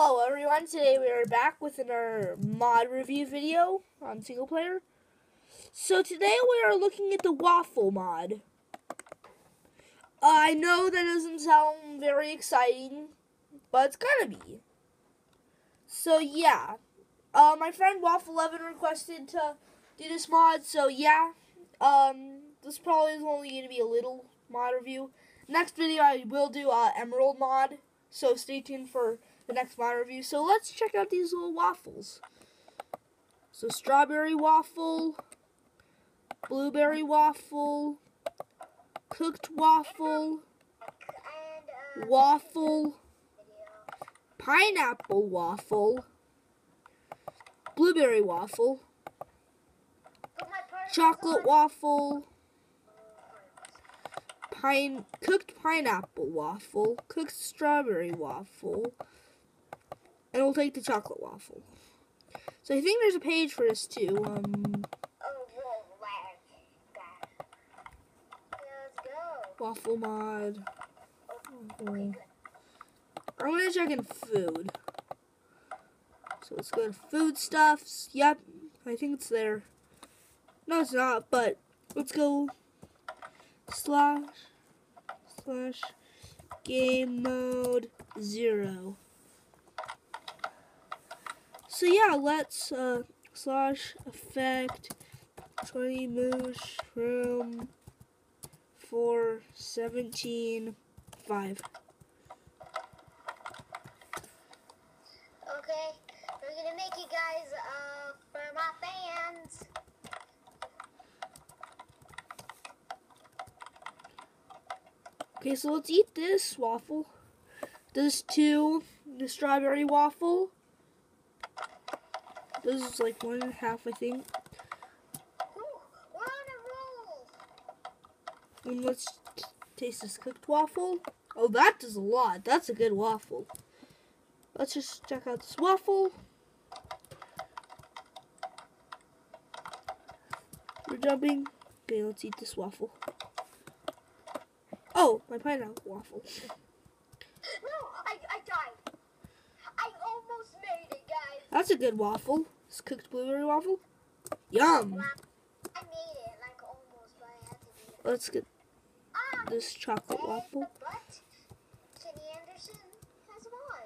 Hello everyone, today we are back with another mod review video on single player. So today we are looking at the waffle mod. I know that doesn't sound very exciting, but it's gonna be. So yeah, uh, my friend Waffle11 requested to do this mod, so yeah, um, this probably is only to be a little mod review. Next video I will do uh, Emerald mod, so stay tuned for the next mod review. So let's check out these little waffles. So strawberry waffle, blueberry waffle, cooked waffle, waffle, pineapple waffle, blueberry waffle, chocolate waffle, pine cooked pineapple waffle, cooked strawberry waffle, and we'll take the chocolate waffle. So I think there's a page for this too. Um, waffle mod. Waffle. I'm gonna check in food. So let's go to foodstuffs. Yep, I think it's there. No, it's not, but let's go slash slash game mode zero. So yeah, let's uh, slash effect 20 mushroom for 17 5. Okay, we're gonna make it guys uh, for my fans. Okay, so let's eat this waffle. This too, the strawberry waffle. This is like one and a half, I think. And let's taste this cooked waffle. Oh, that does a lot. That's a good waffle. Let's just check out this waffle. We're jumping. Okay, let's eat this waffle. Oh, my pineapple waffle. No, I, I died. I almost made it, guys. That's a good waffle. This cooked blueberry waffle. Yum. Well, I made it, like almost, but I had to do it. Let's get Ah, this chocolate waffle. butt. Kenny Anderson has won.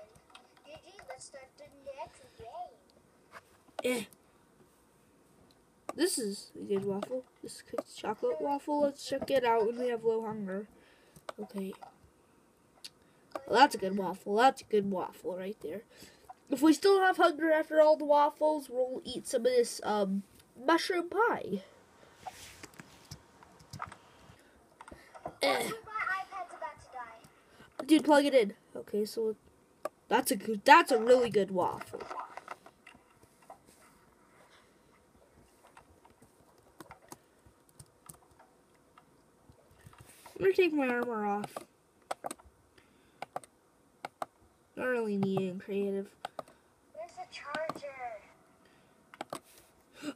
GG, let's start the next game. Eh. This is a good waffle. This cooked chocolate waffle. Let's check it out when we have low hunger. Okay. Well, that's a good waffle. That's a good waffle right there. If we still have hunger after all the waffles, we'll eat some of this um, mushroom pie. Eh. My iPad's about to die. Dude, plug it in. Okay, so that's a good. That's a really good waffle. I'm gonna take my armor off. Not really needing creative.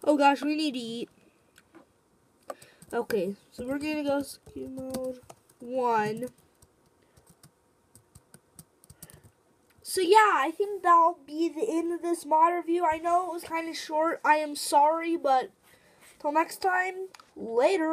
Oh gosh, we need to eat. Okay, so we're gonna go skill mode one. So yeah, I think that'll be the end of this mod review. I know it was kind of short. I am sorry, but till next time, later.